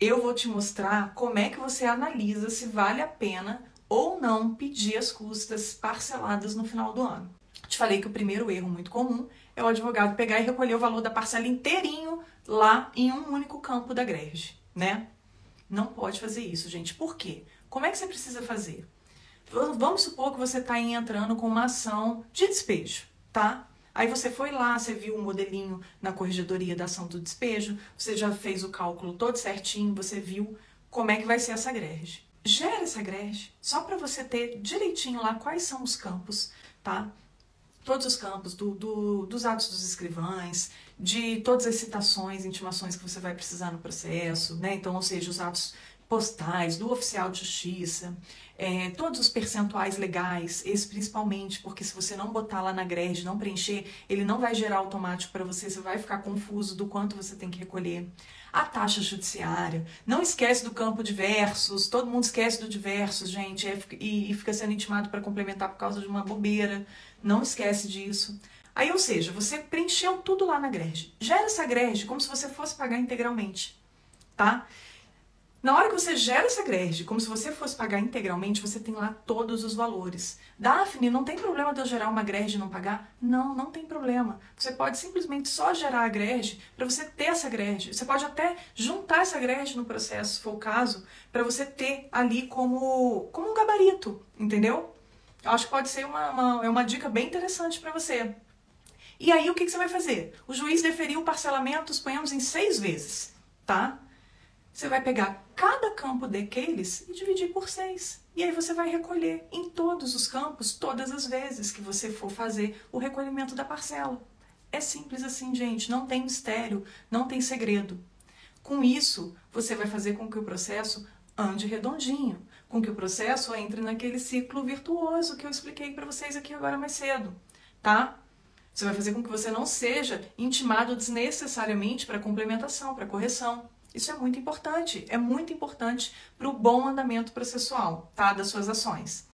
eu vou te mostrar como é que você analisa se vale a pena ou não pedir as custas parceladas no final do ano. Te falei que o primeiro erro muito comum é o advogado pegar e recolher o valor da parcela inteirinho lá em um único campo da greve, né? Não pode fazer isso, gente. Por quê? Como é que você precisa fazer? Vamos supor que você está entrando com uma ação de despejo, tá? Aí você foi lá, você viu o modelinho na corregedoria da ação do despejo, você já fez o cálculo todo certinho, você viu como é que vai ser essa greve. Gera essa greve só para você ter direitinho lá quais são os campos, tá? todos os campos do, do, dos atos dos escrivães, de todas as citações, intimações que você vai precisar no processo, né? Então, ou seja, os atos postais, do oficial de justiça, é, todos os percentuais legais, esse principalmente, porque se você não botar lá na grade, não preencher, ele não vai gerar automático para você, você vai ficar confuso do quanto você tem que recolher. A taxa judiciária, não esquece do campo diversos, todo mundo esquece do diversos, gente, é, e, e fica sendo intimado para complementar por causa de uma bobeira, não esquece disso. Aí, ou seja, você preencheu tudo lá na grade. Gera essa grade como se você fosse pagar integralmente, tá? Na hora que você gera essa grade, como se você fosse pagar integralmente, você tem lá todos os valores. Daphne, não tem problema de eu gerar uma grade e não pagar? Não, não tem problema. Você pode simplesmente só gerar a grade para você ter essa grade. Você pode até juntar essa grade no processo, se for o caso, para você ter ali como, como um gabarito, entendeu? Eu acho que pode ser uma, uma, é uma dica bem interessante para você. E aí, o que, que você vai fazer? O juiz deferiu o parcelamento, suponhamos, em seis vezes, tá? Você vai pegar cada campo daqueles e dividir por seis. E aí você vai recolher em todos os campos, todas as vezes que você for fazer o recolhimento da parcela. É simples assim, gente, não tem mistério, não tem segredo. Com isso, você vai fazer com que o processo ande redondinho, com que o processo entre naquele ciclo virtuoso que eu expliquei para vocês aqui agora mais cedo, tá? Você vai fazer com que você não seja intimado desnecessariamente para complementação, para correção. Isso é muito importante, é muito importante para o bom andamento processual tá, das suas ações.